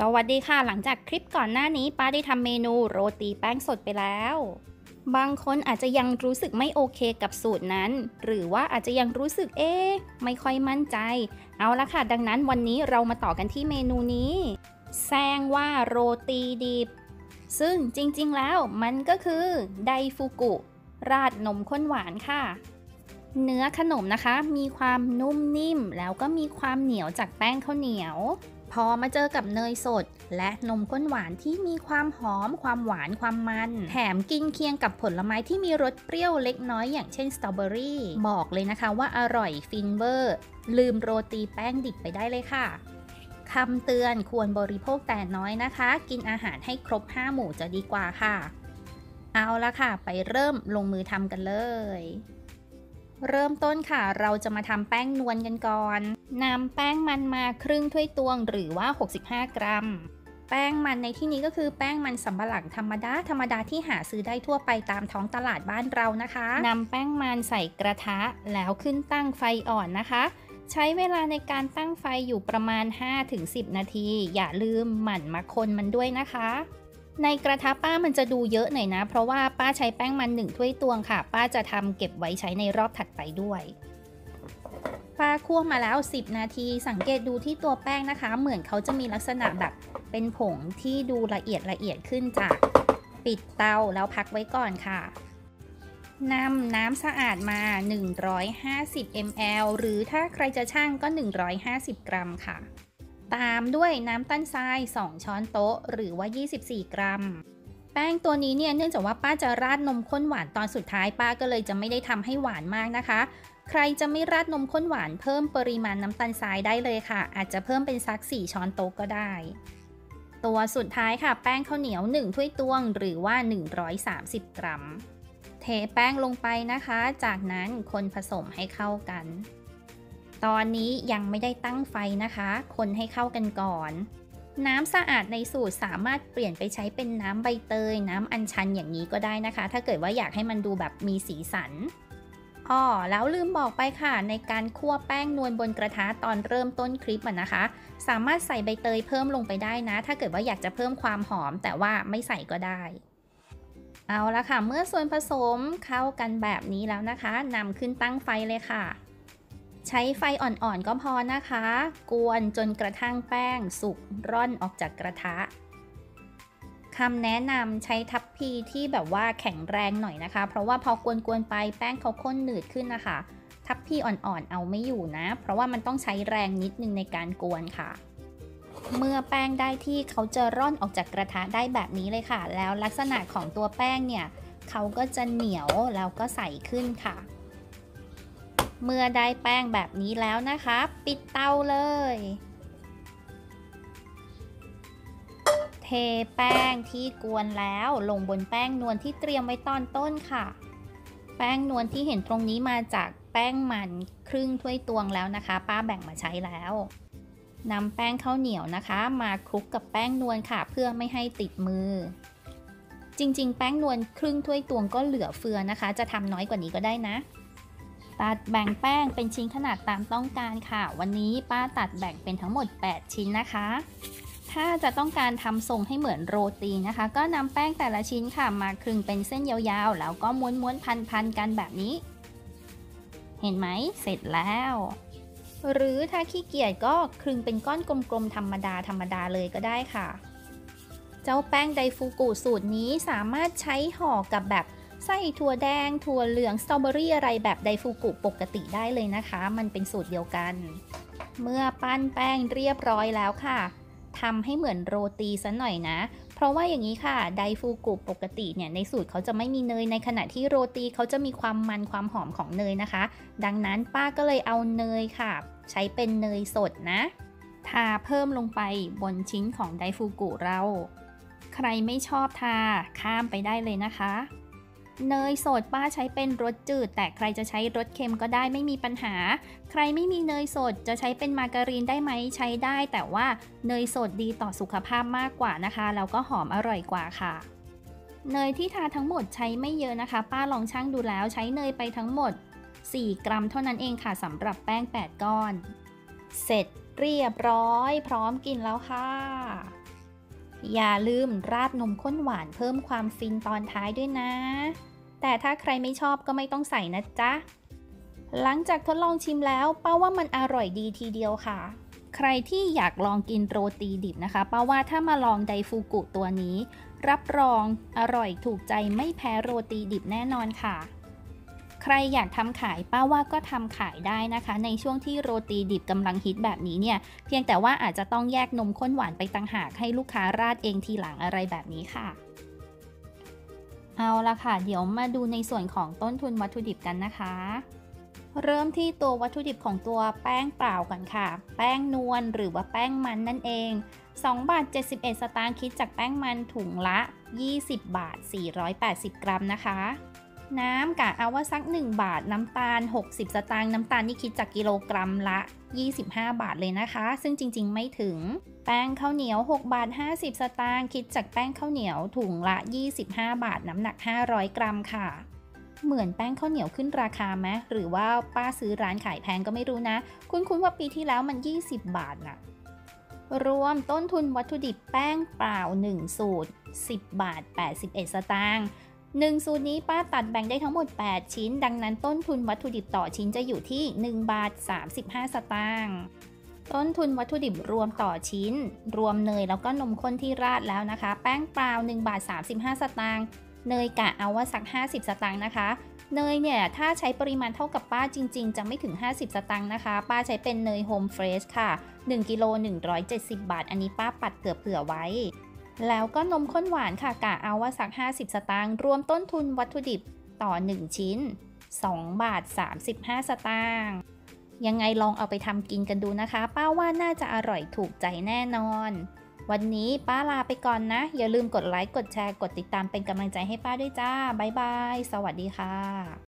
สวัสดีค่ะ หลังจากคลิปก่อนหน้านี้ป้าได้ทำเมนูโรตีแป้งสดไปแล้ว บางคนอาจจะยังรู้สึกไม่โอเคกับสูตรนั้น หรือว่าอาจจะยังรู้สึกเอ๊ะไม่ค่อยมั่นใจ เอาละค่ะ ดังนั้นวันนี้เรามาต่อกันที่เมนูนี้ แซงว่าโรตีดิบ ซึ่งจริงๆแล้วมันก็คือไดฟูกุ ราดนมข้นหวานค่ะ เนื้อขนมนะคะ มีความนุ่มนิ่มแล้วก็มีความเหนียวจากแป้งข้าวเหนียว พอมาเจอกับเนยสด และนมข้นหวานที่มีความหอม ความหวานความมัน แถมกินเคียงกับผลไม้ที่มีรสเปรี้ยวเล็กน้อยอย่างเช่นสตรอเบอรี่บอกเลยนะคะว่าอร่อยฟินเวอร์ ลืมโรตีแป้งดิบไปได้เลยค่ะคำเตือนควรบริโภคแต่น้อยนะคะ กินอาหารให้ครบ 5 หมู่จะดีกว่าค่ะ เอาละค่ะ ไปเริ่มลงมือทำกันเลย เริ่มต้นค่ะ เราจะมาทำแป้งนวลกันก่อนนำแป้งมันมาครึ่งถ้วยตวงหรือว่า 65 กรัม แป้งมันในที่นี้ก็คือแป้งมันสำปะหลังธรรมดาธรรมดาที่หาซื้อได้ทั่วไปตามท้องตลาดบ้านเรานะคะนำแป้งมันใส่กระทะแล้วขึ้นตั้งไฟอ่อนนะคะ ใช้เวลาในการตั้งไฟอยู่ประมาณ 5-10 นาที อย่าลืมหมั่นมาคนมันด้วยนะคะ ในกระทะป้ามันจะดูเยอะหน่อยนะ เพราะว่าป้าใช้แป้งมันหนึ่งถ้วยตวงค่ะ ป้าจะทำเก็บไว้ใช้ในรอบถัดไปด้วยป้าคั่วมาแล้ว 10 นาที สังเกตดูที่ตัวแป้งนะคะ เหมือนเขาจะมีลักษณะแบบเป็นผงที่ดูละเอียดละเอียดขึ้นจากปิดเตาแล้วพักไว้ก่อนค่ะนำน้ำสะอาดมา 150 ml หรือถ้าใครจะช่างก็ 150 กรัมค่ะ ตามด้วยน้ำตั้นทราย 2 ช้อนโต๊ะ หรือว่า 24 กรัม แป้งตัวนี้เนี่ยเนื่องจากว่าป้าจะราดนมข้นหวานตอนสุดท้ายป้าก็เลยจะไม่ได้ทำให้หวานมากนะคะ ใครจะไม่ราดนมข้นหวานเพิ่มปริมาณน้ำตาลทรายได้เลยค่ะ อาจจะเพิ่มเป็นสัก 4 ช้อนโต๊ะก็ได้ ตัวสุดท้ายค่ะ แป้งข้าวเหนียว 1 ถ้วยตวง หรือว่า 130 กรัม เทแป้งลงไปนะคะ จากนั้นคนผสมให้เข้ากัน ตอนนี้ยังไม่ได้ตั้งไฟนะคะ คนให้เข้ากันก่อน น้ำสะอาดในสูตรสามารถเปลี่ยนไปใช้เป็นน้ำใบเตย น้ำอัญชันอย่างนี้ก็ได้นะคะ ถ้าเกิดว่าอยากให้มันดูแบบมีสีสันอ๋อแล้วลืมบอกไปค่ะ ในการคั่วแป้งนวลบนกระทะตอนเริ่มต้นคลิปอะนะคะ สามารถใส่ใบเตยเพิ่มลงไปได้นะ ถ้าเกิดว่าอยากจะเพิ่มความหอม แต่ว่าไม่ใส่ก็ได้ เอาละค่ะ เมื่อส่วนผสมเข้ากันแบบนี้แล้วนะคะนำขึ้นตั้งไฟเลยค่ะ ใช้ไฟอ่อนๆก็พอนะคะ กวนจนกระทั่งแป้งสุกร่อนออกจากกระทะคำแนะนำใช้ทัพพีที่แบบว่าแข็งแรงหน่อยนะคะ เพราะว่าพอกวนๆไปแป้งเขาข้นหนืดขึ้นนะคะ ทัพพีอ่อนๆเอาไม่อยู่นะ เพราะว่ามันต้องใช้แรงนิดนึงในการกวนค่ะ เมื่อแป้งได้ที่เขาจะร่อนออกจากกระทะได้แบบนี้เลยค่ะ แล้วลักษณะของตัวแป้งเนี่ยเขาก็จะเหนียวแล้วก็ใสขึ้นค่ะ เมื่อได้แป้งแบบนี้แล้วนะคะ ปิดเตาเลย เทแป้งที่กวนแล้วลงบนแป้งนวลที่เตรียมไว้ตอนต้นค่ะ แป้งนวลที่เห็นตรงนี้มาจากแป้งมันครึ่งถ้วยตวงแล้วนะคะ ป้าแบ่งมาใช้แล้วนำแป้งข้าวเหนียวนะคะ มาคลุกกับแป้งนวลค่ะ เพื่อไม่ให้ติดมือ จริงๆ แป้งนวลครึ่งถ้วยตวงก็เหลือเฟือนะคะ จะทำน้อยกว่านี้ก็ได้นะ ตัดแบ่งแป้งเป็นชิ้นขนาดตามต้องการค่ะ วันนี้ป้าตัดแบ่งเป็นทั้งหมด 8 ชิ้นนะคะ ถ้าจะต้องการทำทรงให้เหมือนโรตีนะคะ ก็นำแป้งแต่ละชิ้นค่ะ มาคลึงเป็นเส้นยาวๆ แล้วก็ม้วนๆ พันๆ กันแบบนี้ เห็นไหม เสร็จแล้ว หรือถ้าขี้เกียจก็คลึงเป็นก้อนกลมๆ ธรรมดาธรรมดาเลยก็ได้ค่ะ เจ้าแป้งไดฟูกุสูตรนี้สามารถใช้ห่อกับแบบ ไส้ถั่วแดง ถั่วเหลืองสตรอเบอรี่อะไรแบบไดฟูกุปกติได้เลยนะคะ มันเป็นสูตรเดียวกัน เมื่อปั้นแป้งเรียบร้อยแล้วค่ะทำให้เหมือนโรตีซะหน่อยนะ เพราะว่าอย่างนี้ค่ะ ไดฟูกุปกติเนี่ยในสูตรเขาจะไม่มีเนยในขณะที่โรตีเขาจะมีความมันความหอมของเนยนะคะ ดังนั้นป้าก็เลยเอาเนยค่ะ ใช้เป็นเนยสดนะ ทาเพิ่มลงไปบนชิ้นของไดฟูกุเรา ใครไม่ชอบทาข้ามไปได้เลยนะคะ เนยสดป้าใช้เป็นรสจืด แต่ใครจะใช้รสเค็มก็ได้ไม่มีปัญหา ใครไม่มีเนยสดจะใช้เป็นมาการีนได้ไหมใช้ได้ แต่ว่าเนยสดดีต่อสุขภาพมากกว่านะคะแล้วก็หอมอร่อยกว่าค่ะเนยที่ทาทั้งหมดใช้ไม่เยอะนะคะ ป้าลองชั่งดูแล้วใช้เนยไปทั้งหมด 4 กรัมเท่านั้นเองค่ะสำหรับแป้ง 8 ก้อน เสร็จเรียบร้อย พร้อมกินแล้วค่ะ อย่าลืมราดนมข้นหวานเพิ่มความฟินตอนท้ายด้วยนะ แต่ถ้าใครไม่ชอบก็ไม่ต้องใส่นะจ๊ะ หลังจากทดลองชิมแล้วป้าว่ามันอร่อยดีทีเดียวค่ะ ใครที่อยากลองกินโรตีดิบนะคะป้าว่าถ้ามาลองไดฟูกุตัวนี้ รับรองอร่อยถูกใจไม่แพ้โรตีดิบแน่นอนค่ะ ใครอยากทำขายป้าว่าก็ทำขายได้นะคะ ในช่วงที่โรตีดิบกำลังฮิตแบบนี้เนี่ย เพียงแต่ว่าอาจจะต้องแยกนมข้นหวานไปต่างหากให้ลูกค้าราดเองทีหลังอะไรแบบนี้ค่ะ เอาละค่ะ เดี๋ยวมาดูในส่วนของต้นทุนวัตถุดิบกันนะคะ เริ่มที่ตัววัตถุดิบของตัวแป้งเปล่ากันค่ะ แป้งนวลหรือว่าแป้งมันนั่นเอง2บาท71 สตางค์คิดจากแป้งมันถุงละ 20 บาท 480 กรัมนะคะ น้ำกะเอาว่าสัก 1 บาทน้ำตาล 60 สตางค์น้ำตาลนี่คิดจากกิโลกรัมละ 25 บาทเลยนะคะ ซึ่งจริง ๆ ไม่ถึง แป้งข้าวเหนียว 6 บาท 50 สตางค์คิดจากแป้งข้าวเหนียวถุงละ 25 บาท น้ำหนัก 500 กรัมค่ะ เหมือนแป้งข้าวเหนียวขึ้นราคาไหมหรือว่าป้าซื้อร้านขายแพงก็ไม่รู้นะ คุ้นๆว่าปีที่แล้วมัน 20 บาทน่ะรวมต้นทุนวัตถุดิบแป้งเปล่า 1 สูตร 10 บาท 81 สตางค์ 1 สูตรนี้ป้าตัดแบ่งได้ทั้งหมด 8 ชิ้น ดังนั้นต้นทุนวัตถุดิบต่อชิ้นจะอยู่ที่ 1 บาท 35 สตางค์ต้นทุนวัตถุดิบรวมต่อชิ้น รวมเนยแล้วก็นมข้นที่ราดแล้วนะคะ แป้งเปล่า1บาท35 สตางค์เนยกะเอาว่าสัก 50 สตางค์นะคะ เนยเนี่ย ถ้าใช้ปริมาณเท่ากับป้าจริง ๆ จะไม่ถึง 50 สตางค์นะคะ ป้าใช้เป็นเนย Home Fresh ค่ะ 1กิโล170 บาท อันนี้ป้าปัดเกือบเผื่อไว้ แล้วก็นมข้นหวานค่ะกะเอาว่าสัก 50 สตางค์รวมต้นทุนวัตถุดิบต่อ 1 ชิ้น 2 บาท 35 สตางค์ยังไงลองเอาไปทำกินกันดูนะคะ ป้าว่าน่าจะอร่อยถูกใจแน่นอน วันนี้ป้าลาไปก่อนนะ อย่าลืมกดไลค์ กดแชร์ กดติดตามเป็นกำลังใจให้ป้าด้วยจ้า บ๊ายบาย สวัสดีค่ะ